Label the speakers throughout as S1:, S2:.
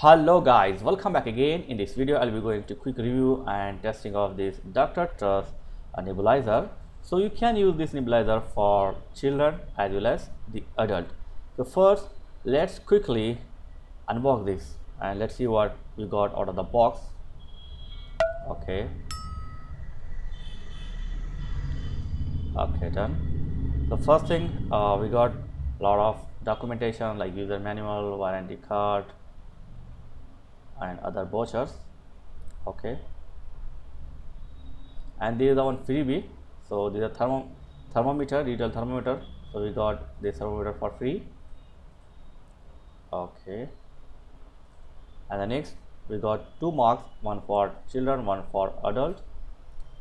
S1: hello guys. Welcome back again. In this video i'll be going to quick review and testing of this dr trust nebulizer. So you can use this nebulizer for children as well as the adult. So first let's quickly unbox this and let's see what we got out of the box. Okay. Okay done. The first thing uh, we got a lot of documentation like user manual warranty card and other brochures okay. And this is the one freebie. So this is a thermo thermometer digital thermometer. So we got this thermometer for free. Okay. And the next we got two marks one for children one for adult.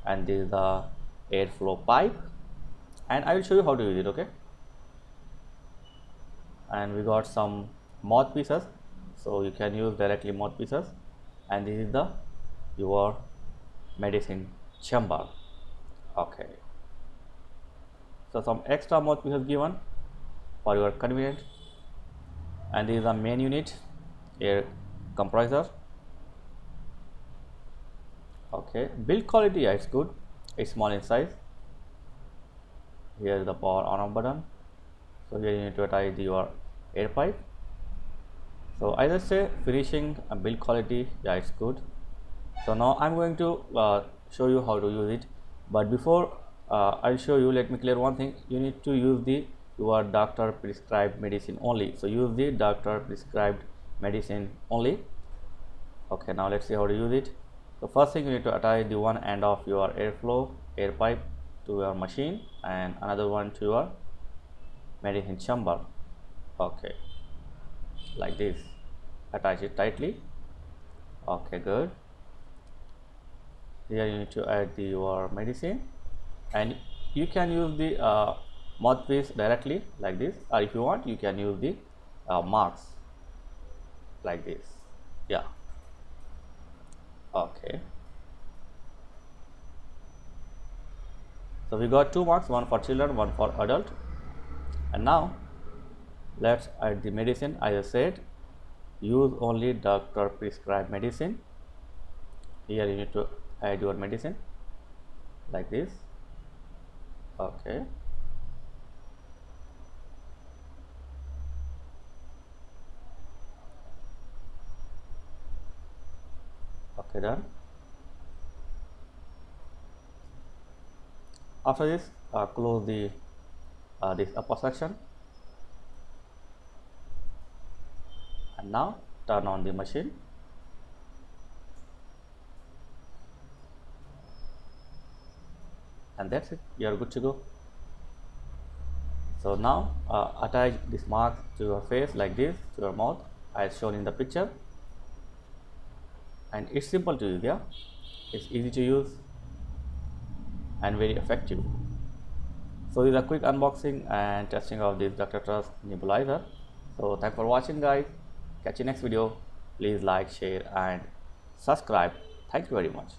S1: And this is the airflow pipe. And i will show you how to use it okay? And we got some mouthpieces so you can use directly mouthpieces and this is the your medicine chamber. Okay. So some extra mouthpieces given for your convenience. And this is the main unit air compressor. Okay. Build quality yeah, it's good. It's small in size. Here is the power on off button. So here you need to attach your air pipe so I just say finishing and build quality yeah it's good. So now I'm going to uh, show you how to use it. But before uh, I'll show you let me clear one thing. You need to use the your doctor prescribed medicine only. So use the doctor prescribed medicine only. Okay now let's see how to use it. So first thing you need to attach the one end of your airflow air pipe to your machine and another one to your medicine chamber. Okay like this. Attach it tightly. Okay good. Here you need to add the, your medicine. And you can use the uh, mouthpiece directly like this. Or if you want you can use the uh, marks like this. Yeah. Okay. So we got two marks one for children one for adult. And now let's add the medicine. As I said use only doctor prescribed medicine. Here you need to add your medicine like this. Okay. Okay done. After this uh, close the uh, this upper section and now turn on the machine. And that's it. You are good to go. So now uh, attach this mark to your face like this to your mouth as shown in the picture. And it's simple to use yeah? It's easy to use and very effective. So this is a quick unboxing and testing of this Dr. Trust nebulizer. So thanks for watching guys catch you next video. Please like share and subscribe. Thank you very much